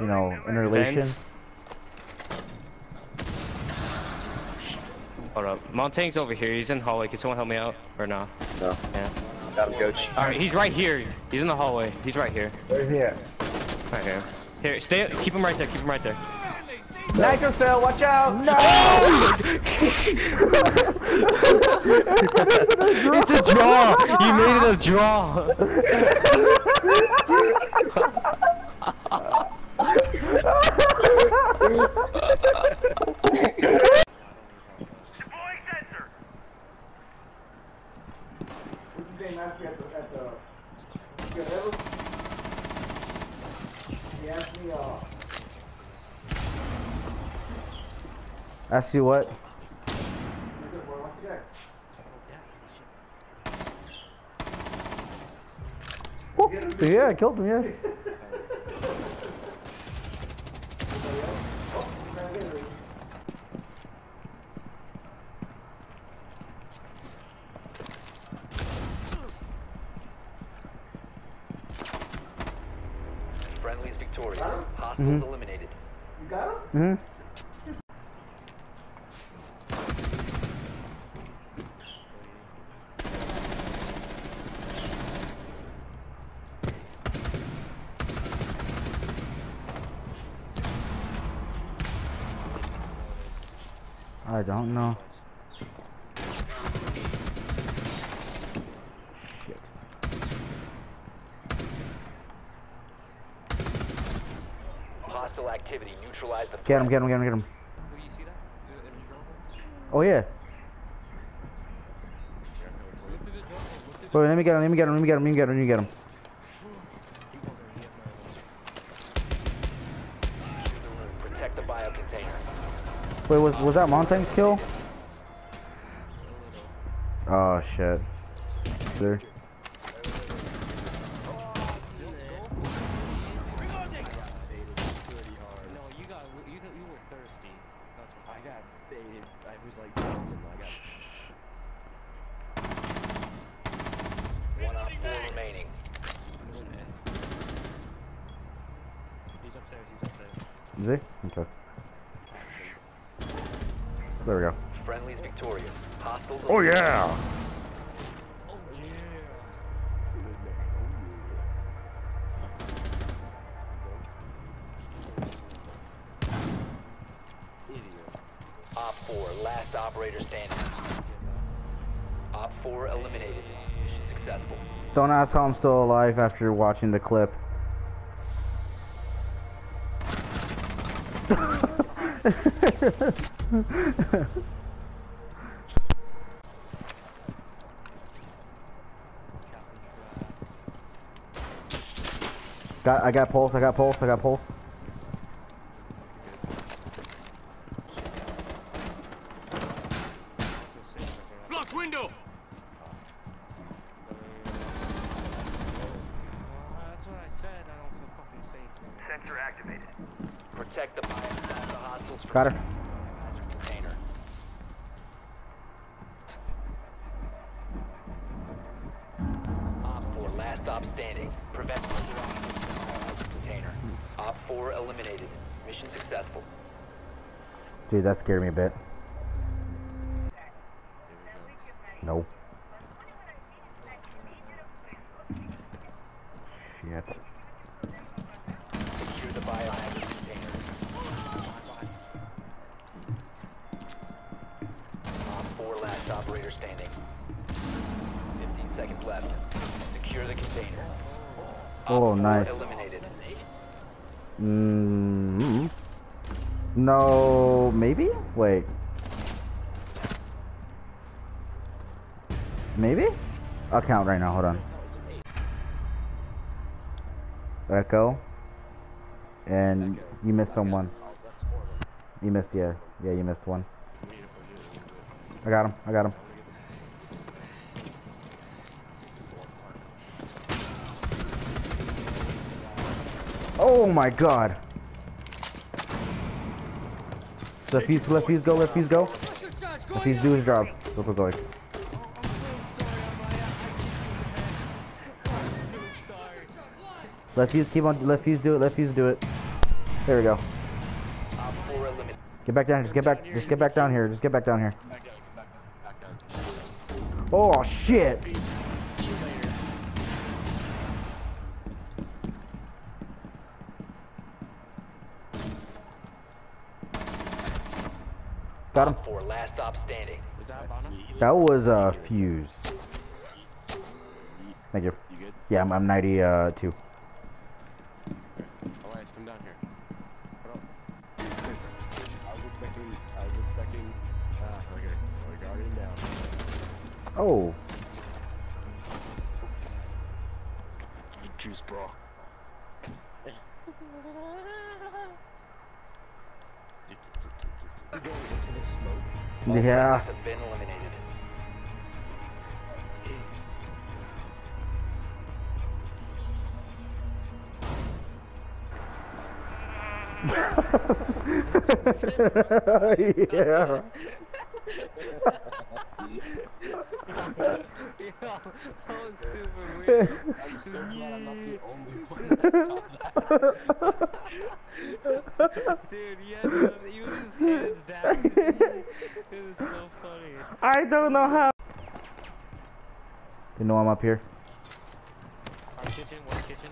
you know, interrelation. Vents. Hold up. Montagne's over here. He's in the hallway. Can someone help me out? Or no? No. Yeah. Got him, coach. Alright, he's right here. He's in the hallway. He's right here. Where's he at? Right here. Here, stay. Keep him right there. Keep him right there. Nitro cell, watch out! No! it's a draw. You made it a draw. Ask you what? Yeah, I killed him, yeah. Friendly's victorious. Hostiles eliminated. You got him? Mm hmm I don't know. Shit. Hostile activity. Neutralize the Get him, get him, get him, get him. Oh yeah. Wait, let me get him, let me get him, let me get him, let me get him, let me get him. Protect the bio container. Wait, was was that Montagne's kill? Oh shit. There. No, you got. You, you were thirsty. I got baited. I was like, Justin, I got. One op four remaining. He's upstairs. He's upstairs. Is he? Okay. There we go. Friendly's victorious. Hostiles. Oh yeah! Oh yeah. Op four. Last operator standing. Op four eliminated. Mission successful. Don't ask how I'm still alive after watching the clip. Got I got pulse, I got pulse, I got pulse. Blocked window! that's what I said. I don't feel fucking safe. Sensor activated. Protect the bio. Stop the hostiles from Got her. the container. Op four. Last op standing. Prevent further hostiles from the biohazard container. Op four eliminated. Mission successful. Dude, that scared me a bit. No. Shit. Secure the biohazard container. Op 4 last operator standing. 15 seconds left. Secure the container. Op Oh, nice. Mm No, maybe? Wait. Maybe? I'll count right now, hold on. Echo. And you missed someone. You missed, yeah. Yeah, you missed one. I got him, I got him. Oh my god. Let fuse, let fuse go, let fuse go. Let fuse do his job. Go, go, go. Let fuse keep on, let fuse do it, let fuse do it. There we go. Op 4 eliminated. Get back down. Just get back. Just get back down here. Just get back down here. Oh shit! See you later. Got him. Op 4 last stop standing. Was that That was a fuse. Thank you. You good? Yeah, I'm, I'm 92. Alright, come down here. What up? I was expecting, I was expecting, ah, okay, we're guarding down. Oh, juice, bro. You're going into the smoke. All Yeah. have been eliminated. yeah. Yo, that was super weird. I'm so glad I'm not the only one that saw that. Dude, he he was his hands down. It was so funny. I don't know how. You know I'm up here. Our kitchen, one kitchen.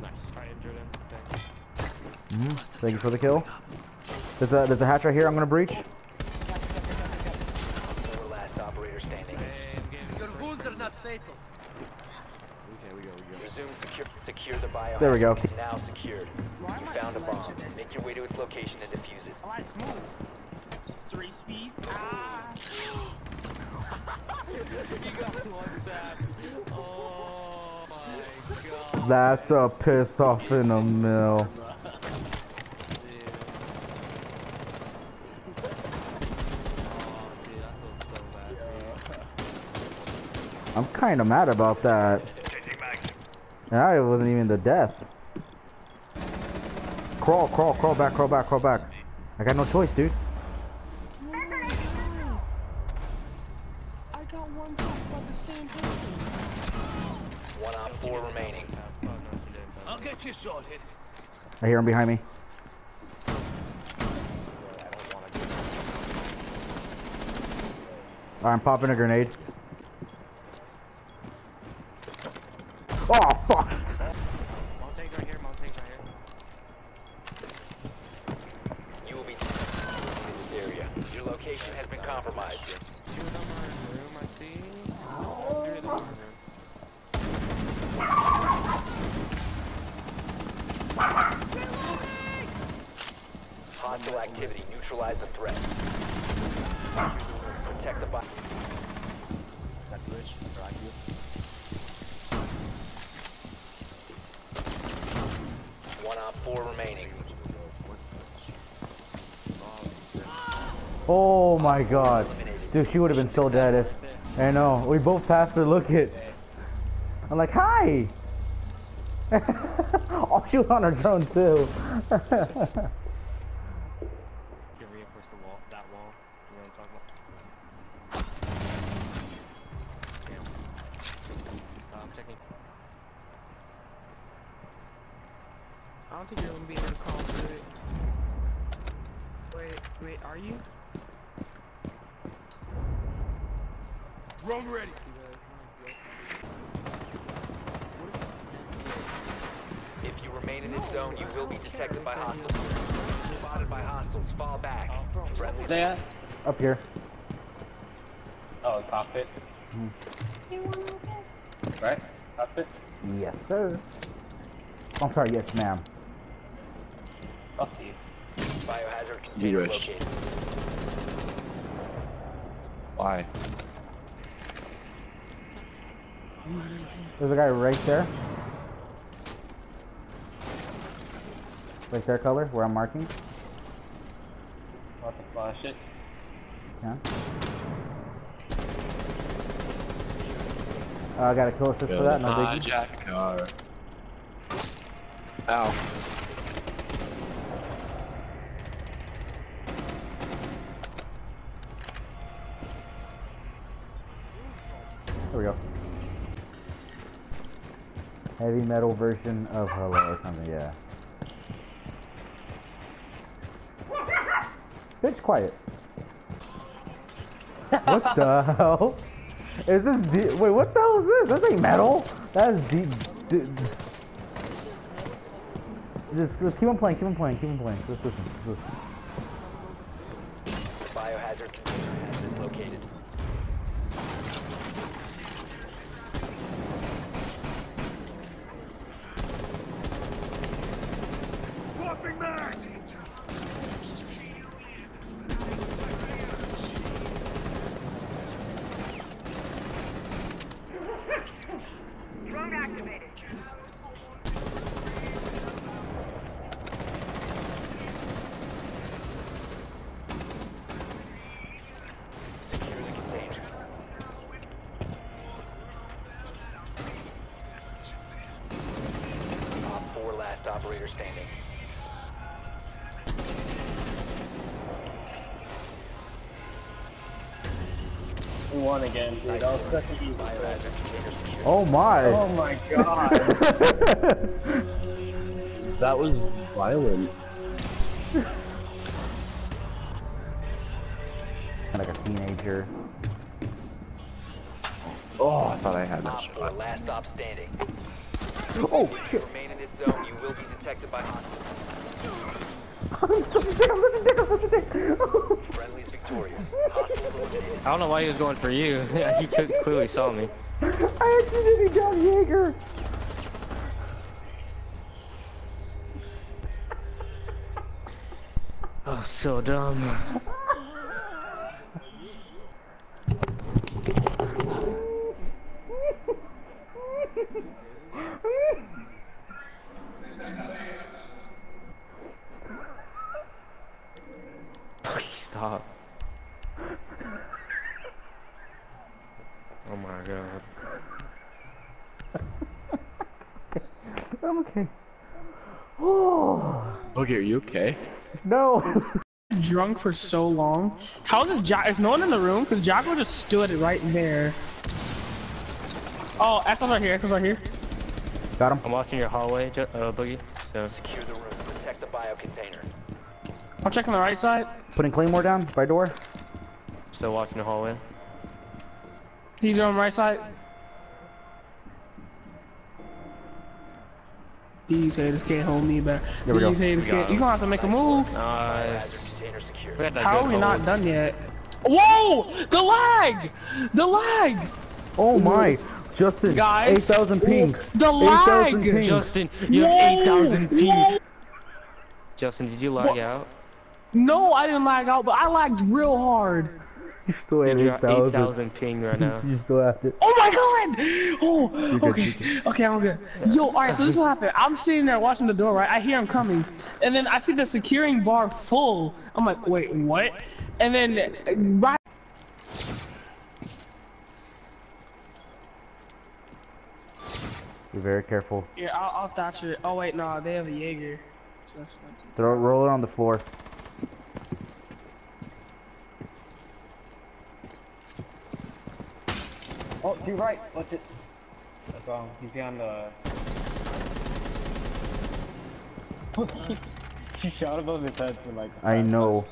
Nice. Alright, injured him. Thanks. Mhm. Thank you for the kill. There's a there's a hatch right here. I'm gonna breach. Your wounds are not fatal. Resume secure, the biohazard. There we go. It's now secured. You found a bomb. Make your way to its location and defuse it. Alright, smooth. Three speed. Ah. You got WhatsApp. Oh my god. That's a piss off in a mill. Dude. Oh, dude, I feel so bad. for you. I'm kind of mad about that. Changing mags. Wasn't even the death. Crawl, crawl, crawl back, crawl back, crawl back. I got no choice, dude. I got one talk about the same person. One on four remaining. No, she didn't. I'll get you sorted. I hear him behind me. I'm popping a grenade. Oh, fuck! Montague right here, Montague right here. You will be in this area. Your location has been compromised. Two of them are in the room, I see. Three of them are in the room. Hostile activity. Neutralize the threat. Protect the bio. That glitch, drag you. One on four remaining. Oh my god. Dude, she would have been so dead if... I know. We both passed her look it. I'm like, hi! oh, she was on her drone too. You can reinforce the wall, that wall. You know what I'm talking about? Damn. Uh, I'm checking. I don't think you're gonna be able to call through it. Wait, wait, are you? Drone ready. If you remain in this zone, you will be detected by hostiles. Spotted by hostiles. Fall back. There. Up here. Oh, cockpit. Right? Cockpit? Yes, sir. I'm sorry, yes, ma'am. Fuck you. Biohazard container located. Why? There's a guy right there. Right there, color, where I'm marking. Want to flash it? Yeah. Uh, I got a kill assist for that, no biggie. hijack car. Ow. There we go. Heavy metal version of Hello or something, yeah. Bitch, quiet. what the hell? Is this deep? Wait, what the hell is this? This ain't metal. That is deep. d- d- Just, just keep on playing, keep on playing, keep on playing. Just listen, just listen. Biohazard container has been located. We won again, dude. That was such an easy Biohazard. Oh my! Oh my god. That was violent. like a teenager. Oh, I thought I had that Op 4 last stop standing. Oh If you remain in this zone, you will be detected by hostiles. Friendly is victorious. Hostiles eliminated. I don't know why he was going for you. He clearly saw me. I accidentally got Jaeger. Oh, so dumb. Please stop. Oh my god. I'm okay. Oh Okay, are you okay? no. Drunk for so long. How is Jack? Is no one in the room? Because Jocko just stood right there. Oh, Echo's right here. Echo's right here. got him. I'm watching your hallway, Ju- uh, Boogie. So, Secure the room. Protect the bio container. I'm checking the right side. Putting Claymore down by door. still watching the hallway. He's on the right side. These haters can't hold me back. There we go. These haters We can't. him. You gonna have to make a move. Nice. container secure. We had that How are good we not done yet? Whoa! The lag! The lag! Oh my. Justin. Guys. 8,000 ping. The 8,000 lag! ping. Justin, you have Whoa! 8,000 Whoa! ping. Justin, did you lag What? out? No, I didn't lag out, but I lagged real hard. You still at 8,000. 8,000 ping right now. You still have it. Oh my god! Oh, good, okay, okay, I'm good. Yo, all right. So this will happen. I'm sitting there watching the door, right? I hear him coming, and then I see the securing bar full. I'm like, wait, what? And then right. Be very careful. Yeah, I'll, I'll thatch it. Oh wait, no, they have a Jaeger. So that's not- Throw roll it on the floor. Oh, to your right. What's it? That's wrong. He's behind the. he shot above his head for like. I know.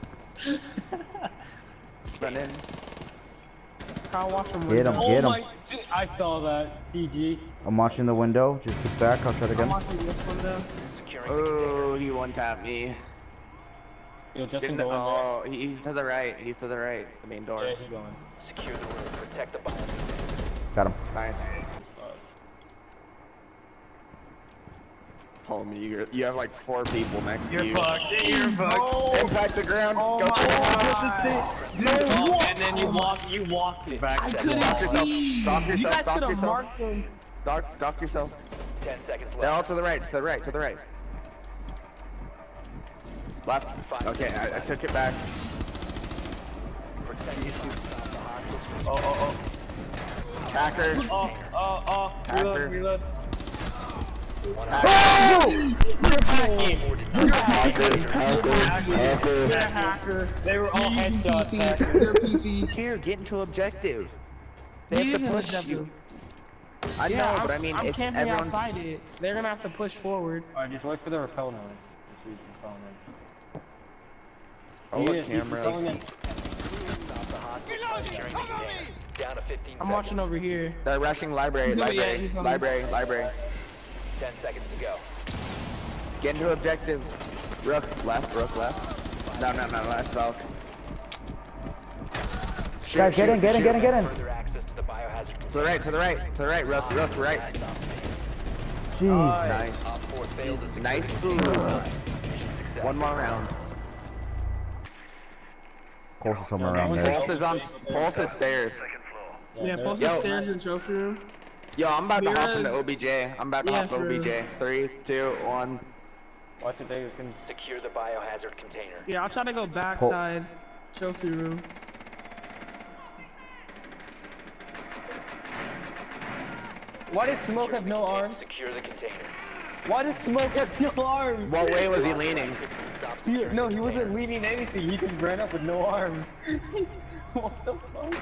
Run in. I'll watch him. Get him, window. get him. Oh my! I saw that. GG. I'm watching the window. Just sit back. I'll try it I'm again. watching this window. Securing the. Oh, he one tapped me. Yo, Justin, Didn't, go in there. oh, he's to the right. He's to the right. The main door. Yeah, he's going. Secure the room. Protect the bio container. Got him. Nice. Homie, you you have like four people next to you. You're fucked. You're fucked. Impact the ground. Oh go my for it. God. And then you walk. You walk it back. I couldn't yourself. see. Stop You yourself. guys Stop could have yourself. marked him. Stop. Stop yourself. Ten seconds left. Now to the right. To the right. To the right. Left. Five Okay, I, I took it back. Protect the bio. Stop the hostiles from Oh, oh, oh. Hacker. Oh, oh, oh. Hacker. Reload, reload. Hacker. You're hacking. You're Hacker. hacking. Hacker. You're hacker. They were all headshots. You're a Here, get into objective. They They have have to push you. I yeah, know, I'm, but I mean, I'm if camping everyone's outside it. They're gonna have to push forward. Alright, just wait for the repel noise. Just use the repel noise. all He the I'm watching over here. They're rushing library, He's yeah, library, library, library. 10 seconds to go. Get into objective. Rook left, rook left. No, no, no, left, south. Shoot, Guys, get shoot, in, get in, get in, get in. Further access to the biohazard To the right, to the right, to the right, rook, rook, right. Last op standing. Jeez. Nice. Op 4 failed to secure Nice. the container. Mission success. One more round. Pulse is somewhere around there. Pulse is on, pulse is stairs. Yeah, there- post Yo. upstairs in trophy room. Yo, I'm about to hop Mira- into OBJ. I'm about to Yeah, hop to true. OBJ. Three, two, one. Watch it, Dave. Can Secure the biohazard container. Yeah, I'll try to go backside trophy room. Why does Smoke have no arms? Secure the container. Why does Smoke have no arms? What way was he leaning? Stop He, no, he wasn't leading anything. He just ran up with no arms. what the fuck?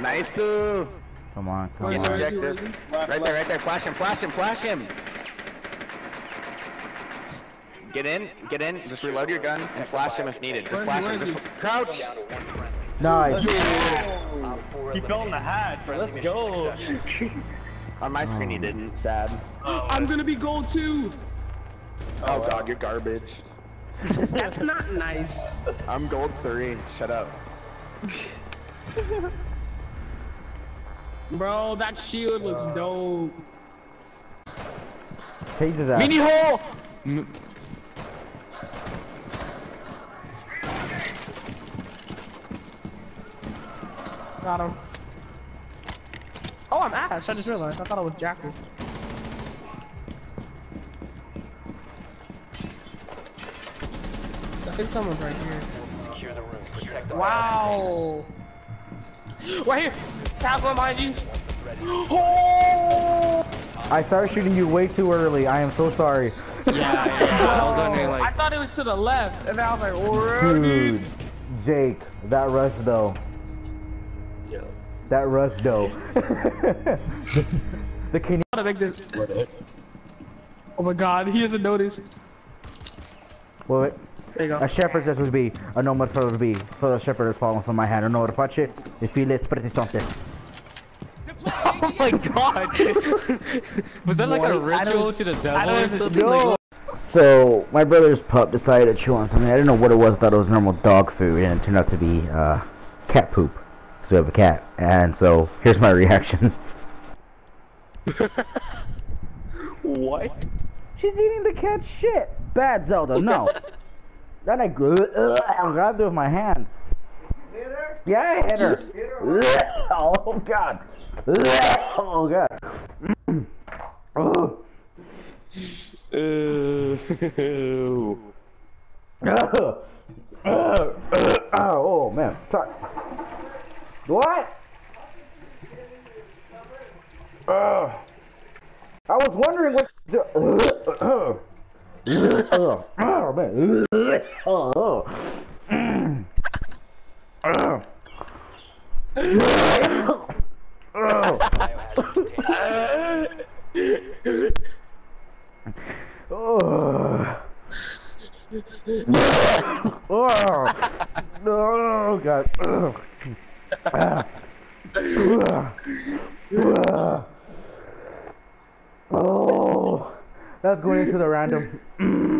Nice to Come on, come Wait, Get where on. is he, where is objective. Right there, right there. Flash him, flash him, flash him. Get in, get in. Just reload your gun and flash him if needed. Just flash him. Just crouch. Down to one friendly. Nice. Op 4 He fell in the hat. Let's go. On my screen, he didn't. Sad. I'm gonna be gold too. Oh god, you're garbage. That's not nice. I'm gold three. Shut up. Bro, that shield looks uh. dope. Take his ass. Mini hole. Mm. Got him. Oh, I'm Ash. I just realized. I thought it was Jackal. Think someone's right here. Secure the room. Protect the Wow. Right here. Tap one behind you. Oh! I started shooting you way too early. I am so sorry. Yeah, I was wondering I like. thought it was to the left, and I was like, "Whoa, Dude, Jake, that rush though. Yo. That rush though. the Canadian. How to make this? Oh my God, he hasn't noticed. Well, There you go. a shepherd that would be a nomad for would be. So the shepherd is falling from my hand. I know what to patch it. If he lets pretty something. Oh my god! Was that like a ritual to the devil or something? No. So my brother's pup decided to chew on something. I didn't know what it was. I thought it was normal dog food, and it turned out to be uh, cat poop. So we have a cat, and so here's my reaction. What? She's eating the cat's shit. Bad Zelda, no. Then I, gr- I grabbed her with my hand. Yeah, I hit her. oh god. oh god. oh. oh man. What? Uh, I was wondering what. Oh man. Oh. Oh. Oh. Oh No, god. Ah. Oh. That's going into the random.